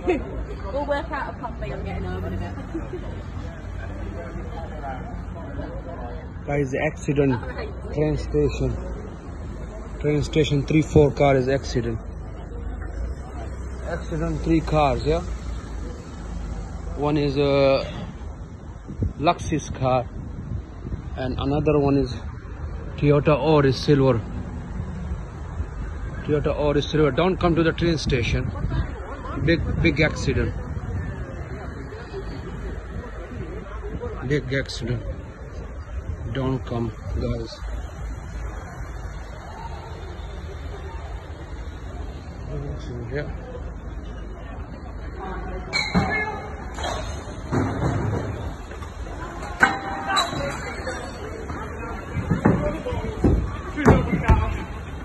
we'll work out a coffee. I'm getting. Guys, accident. Train station. Train station 3-4 car is accident. Accident 3 cars, yeah? One is a Lexus car and another one is Toyota Auris silver. Toyota Auris silver. Don't come to the train station. Big, big accident. Big accident. Don't come, guys. Yeah.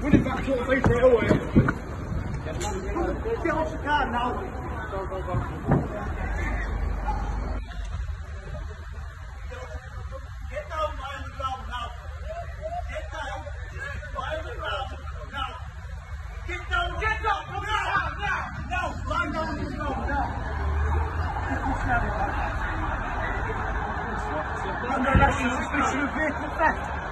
Running back to the place right away. canal. I'm not actually suspicious of vehicle theft.